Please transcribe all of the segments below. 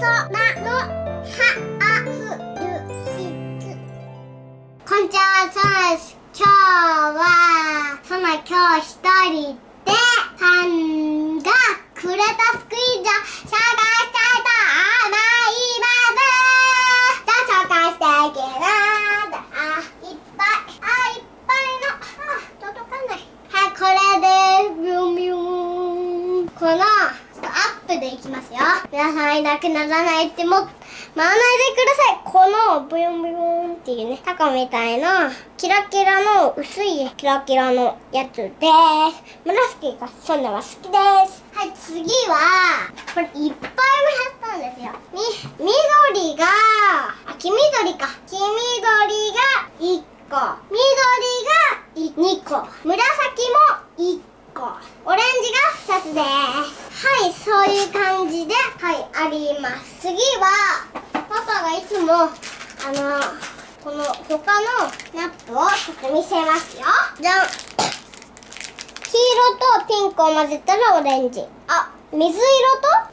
空のハアフルシこんにちは、ソナです。今日は、ソナ今日一人で、さんがくれたスクイーズを紹介したいと思います。じゃあ紹介していきます。あ、いっぱい。あ、いっぱいの。あ、届かない。はい、これです。ビュンビュン。この、ップでいきますよ。皆さん、いなくならないっても、回らないでください。この、ブヨンブヨンっていうね、タコみたいな、キラキラの、薄いキラキラのやつです。紫がそんなは好きです。はい、次は、これいっぱいもやったんですよ。み、緑が、あ、黄緑か。黄緑が1個。緑が2個。紫も1個。オレンジが2つです。はい、そういう感じで、はい、あります。次は、パパがいつも、あの、この他のナップをちょっと見せますよ。じゃん。黄色とピンクを混ぜたらオレンジ。あ、水色と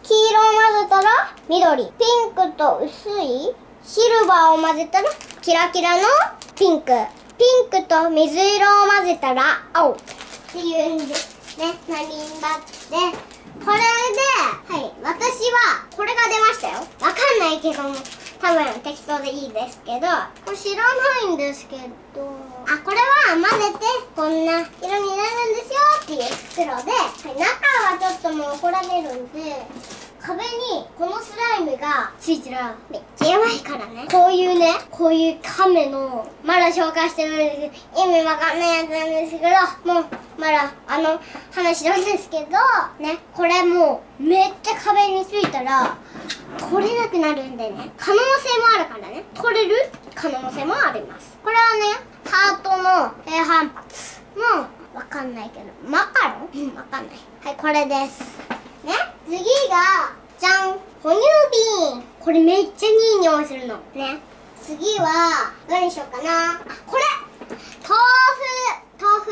黄色を混ぜたら緑。ピンクと薄いシルバーを混ぜたらキラキラのピンク。ピンクと水色を混ぜたら青。っていうんですね。なりんだって。これで、はい、私はこれが出ましたよ。わかんないけども、多分適当でいいですけど、これ知らないんですけど、あ、これは混ぜてこんな色になるんですよっていう袋で、はい、中はちょっともう怒られるんで、壁にこのスライムがついてるやばいからね。こういうねこういう亀のまだ紹介してるんですけど意味わかんないやつなんですけどもうまだあの話なんですけどねこれもうめっちゃ壁についたら取れなくなるんでね。可能性もあるからね。取れる？可能性もあります。これはねハートの低反発のわかんないけどマカロン？わかんない。はいこれです。ね次がじゃん哺乳瓶。これめっちゃいい匂いするの。ね。次は何にしようかな。あこれ。豆腐。豆腐。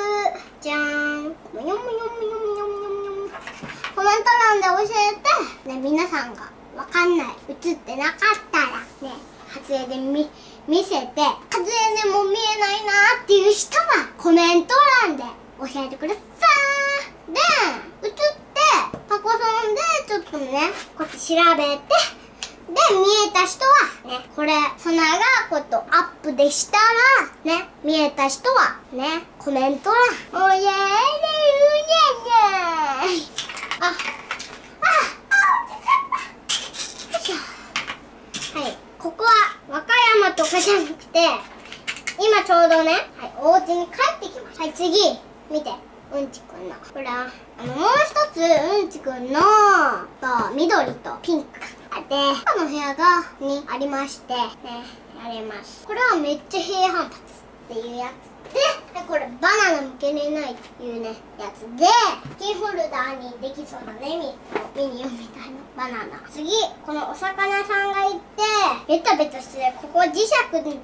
じゃん。むよむよむよむよむよコメント欄で教えて。ね皆さんがわかんない。映ってなかったら。ね撮影で見見せて。撮影でも見えないなっていう人はコメント欄で教えてくださいで映ってタコさんでちょっとねこうやって調べて。で見えた人はねこれソナがこうやってアップでしたらね見えた人はねコメント欄。おやれうにゃにゃあああはいここは和歌山とかじゃなくて今ちょうどね、はい、お家に帰ってきました。はい次見て。うんちくんの。ほらあのもう一つうんちくんのと緑とピンク。があって。他の部屋がにありましてねやれます。これはめっちゃ平反発っていうやつ。でこれバナナ向けれないっていうねやつでキーホルダーにできそうなねミミニオンみたいなバナナ。次このお魚さんがいてベタベタしてここ磁石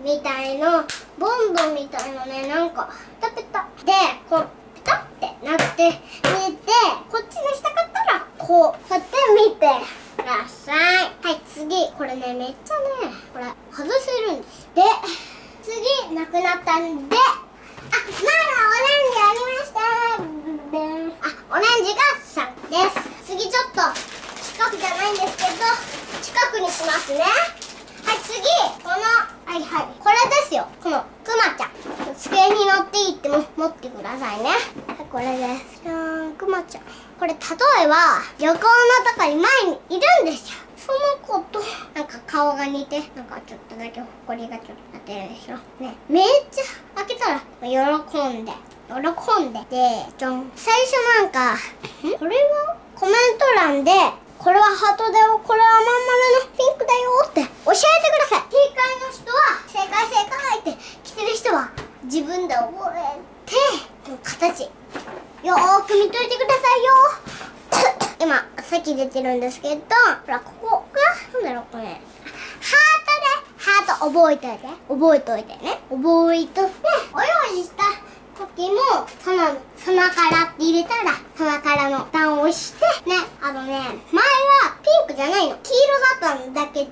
みたいのボンドみたいのねなんかペタペタ。でこうペタってなって見えてこっちにしたかったらこうこうやって見てください。次これねめっちゃねこれ外せるんですで次なくなったんで。あ、まだオレンジありました。あ、オレンジが3です。次ちょっと近くじゃないんですけど近くにしますね。はい次このはいはいこれですよ。このくまちゃん。机に乗っていいっても持ってくださいね。はいこれです。じゃーんくまちゃん。これ例えば旅行のとこに前にいるんですよ。その子となんか顔が似てなんかちょっとだけほこりがちょっとなってるでしょ。ねめっちゃ開けたら喜んで。喜んで。でじゃん最初なんかこれは？コメント欄でこれはハートだよこれはまん丸のピンクだよって教えてください。正解の人は正解正解って来てる人は自分で覚えてこの形よーく見といてくださいよ今出てるんですけどほらここがなんだろうこれハートでハート覚えといて。覚えといてね。覚えといて。お用意した時もその鼻からって入れたら鼻からのボタンを押してね。あのね前はピンクじゃないの。黄色だったんだけど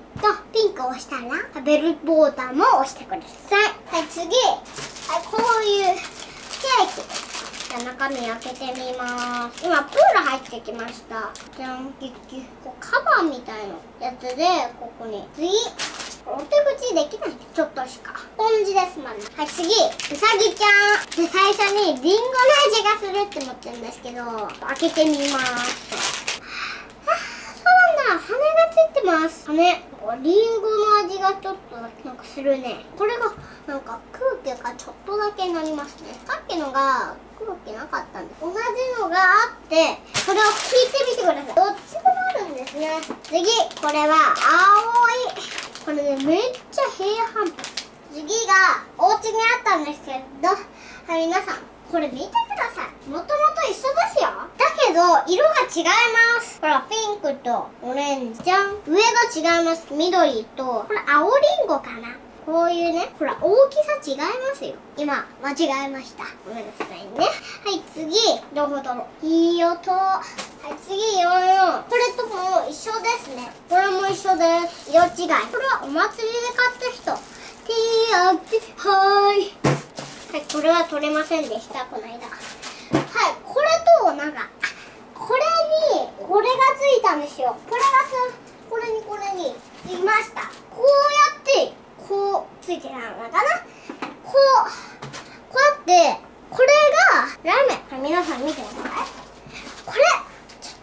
ピンクを押したらベルボタンも押してください。はい次。はいこういうケーキ。じゃあ中身開けてみます。今プール入ってきました。じゃん。ギュッギュッこうカバーみたいなやつでここに。次お手口できない。ちょっとしか。スポンジですまず。はい次うさぎちゃん。で最初にリンゴの味がするって思ってるんですけど開けてみますあそうなんだ。羽がついてます。羽リンゴの味がちょっとなんかするね。これがなんか空気がちょっとだけなりますね。さっきのが空気なかったんです同じのがあってそれを聞いてみてください。どっちでもあるんですね。次これは青い。これねめっちゃ平反発。次がお家にあったんですけど。はい皆さん。これ見てください。もともと一緒ですよ。だけど色が違います。ほらピンクとオレンジじゃん。上が違います。緑とこれ青りんごかな。こういうねほら大きさ違いますよ。今間違えました。ごめんなさいね。はい次。どこだろいい音。はい次44これとも一緒ですね。これも一緒です。色違い。これはお祭りで買った人。T あってはーい。はいこれは取れませんでした。この間。はい。これとなんかこれにこれがついたんですよ。これがすこれにこれにいました。こうやってこうついてたのかな。こうこうやってこれがラーメン。皆さん見てください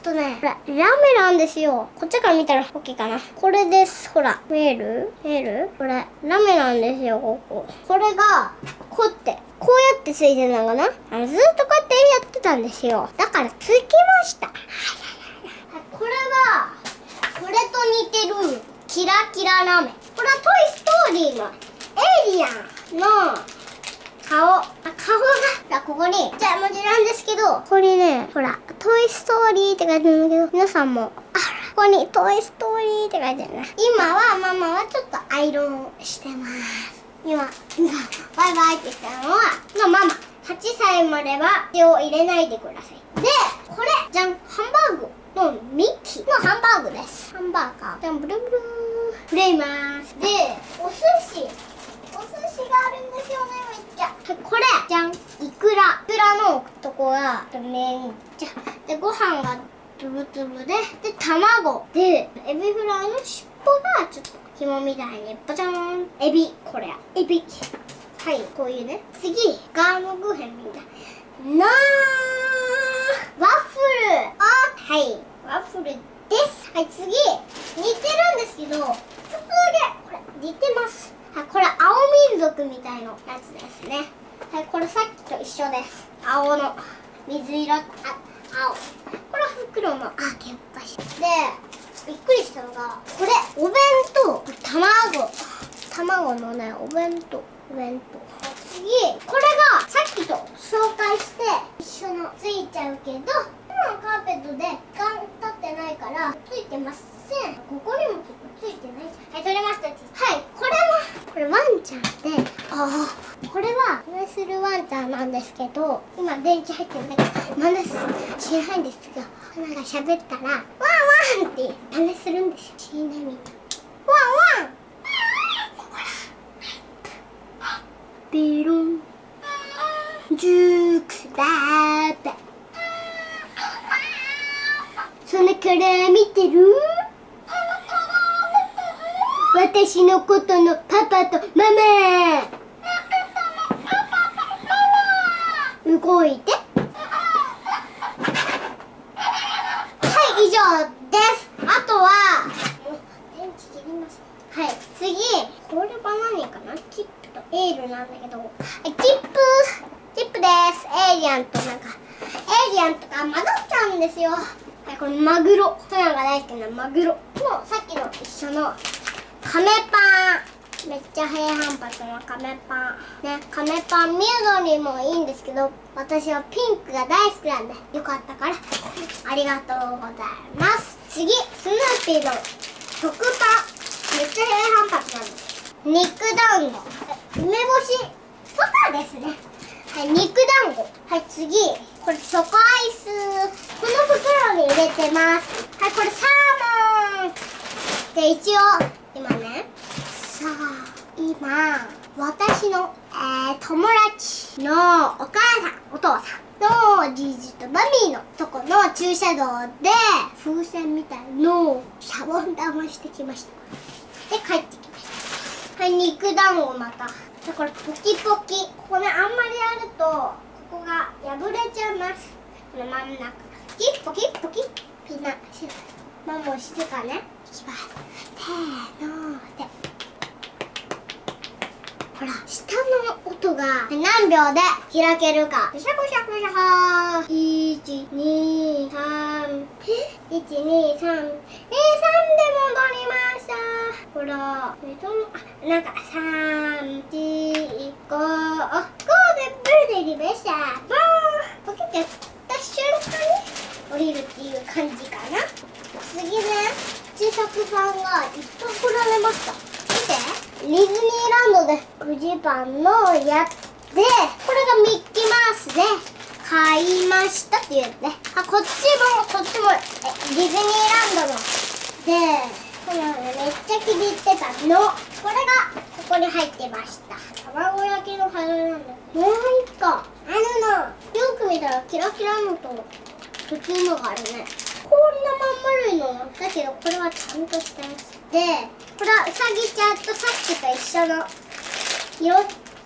とねラメなんですよ。こっちから見たら OK かな。これです。ほら見える？見える？これラメなんですよここ。これがこうってこうやってついてるのかな？あのずっとこうやってやってたんですよ。だからつきました。これはこれと似てるキラキララメ。これはトイ・ストーリーのエイリアンの顔。あ顔が。ここにじゃあ文字なんですけどここにねほら「トイ・ストーリー」って書いてあるんだけど皆さんも。あここに「トイ・ストーリー」って書いてあるね今はママはちょっとアイロンしてます。今今バイバイって言ったのはのママ。8歳までは手を入れないでください。でこれじゃんハンバーグのミッキーのハンバーグです。ハンバーガー。じゃんブルンブルンフレイますでお寿司お寿司があるんですよねめっちゃこれじゃんイクライクラのとこがめっちゃでご飯がつぶつぶでで卵でエビフライの尻尾がちょっと紐みたいにバチャン。エビこれエビ。はいこういうね。次ガームグーヘンみたい。なワッフル。あはいワッフルです。はい次似てるんですけどちょっとだけこれ似てます。はいこれ青民族みたいなやつですね。はいこれさっきと一緒です。の水色あ青これは袋のあけっぱしでびっくりしたのがこれお弁当卵卵のねお弁当お弁当次これがさっきと紹介して一緒のついちゃうけど今のカーペットで時間経ってないからついてませんここにもついてないはい取れましたはいこれこれワンちゃんでああこれは真似するワンちゃんなんですけど今電池入ってるんだけど真似しないんですがなんか喋ったらワンワンって真似するんですよしなみんなワンワンビロンジュークスだーってそのから見てる私のことのパパとママ。動いて。はい以上です。あとは。電池切りますはい次。これは何かな？チップとエールなんだけど。チップ。チップです。エイリアンとなんか。エイリアンとか混ざっちゃうんですよ。はいこれマグロ。ソヤが大好きなマグロ。もさっきの一緒の。カメパン。めっちゃ平反発のカメパン。ねカメパン緑もいいんですけど私はピンクが大好きなんでよかったから。ありがとうございます。次スヌーピーの食パン。めっちゃ平反発なんで。す肉団子。梅干しとかですね。はい肉団子。はい次。これチョコアイス。この袋に入れてます。はいこれサーモン。で一応今私の、えー、友達のお母さんお父さんのじいじとマミーのとこの駐車道で風船みたいのシャボン玉してきました。で帰ってきました。はい肉団子また。これポキポキここねあんまりやるとここが破れちゃいます。この真ん中。ポキポキポキピナシュマモ静かね。いきます。せーのでほら下の音が何秒で開けるか。シャコシャコシャコ。1 2 3え？1 2 3え3で戻りました。ほらえっとあなんか3 4 5 5でブルでりました。バーポケットった瞬間に降りるっていう感じかな。次ね小さくさんがいっぱい来られました。見て。ディズニーランドでフジパンのやつでこれがミッキーマウスで買いましたって言ってあこっちもこっちもえディズニーランドの。でこのねめっちゃ気に入ってたの。これがここに入ってました。卵焼きのはずなんだ。もう一個。あるのよく見たらキラキラのと普通のがあるね。こんなまん丸いの。だけどこれはちゃんとしたやつでこれはうさぎちゃんとさっきと一緒の色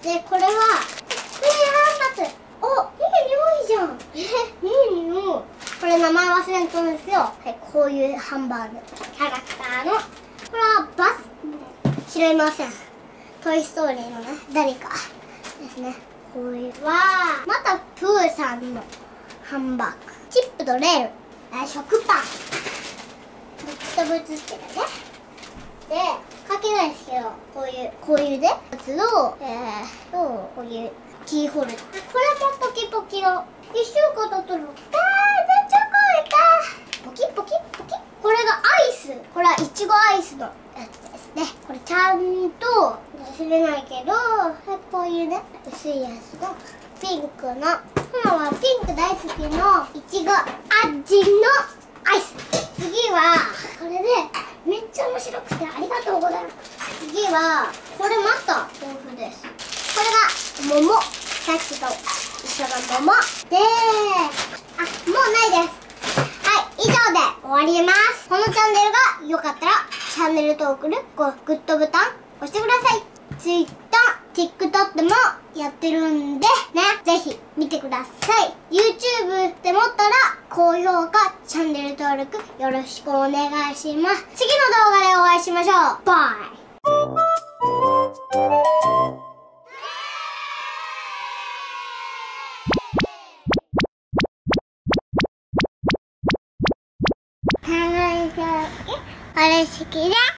でこれはえー、反発おいい匂いじゃん。えいい匂いこれ名前忘れんとんですけど、はい、こういうハンバーグ。キャラクターの。これはバス。知りません。トイ・ストーリーのね誰か。ですね。これはまたプーさんの。ハンバーグ。チップとレール。食パン。ぶっとぶつってるね。でかけないですけどこういうこういうでやつをえー、とこういうキーホルダーこれもポキポキの一週間経ったらあーめっちゃ可愛いポキポキポキこれがアイスこれはいちごアイスのやつですねこれちゃんと忘れないけどこういうね薄いやつのピンクの今はピンク大好きのいちご味のアイス次はこれで白くてありがとうござい。ます次はこれまた豆腐です。これが桃。さっきと一緒の桃であもうないです。はい。以上で終わります。このチャンネルが良かったらチャンネル登録グッドボタン押してください。Twitter、TikTok もやってるんでね。ぜひ見てください。YouTube でもったら高評価チャンネル登録よろしくお願いします。次の動画でお会いしましょう。バイあれ好きだ。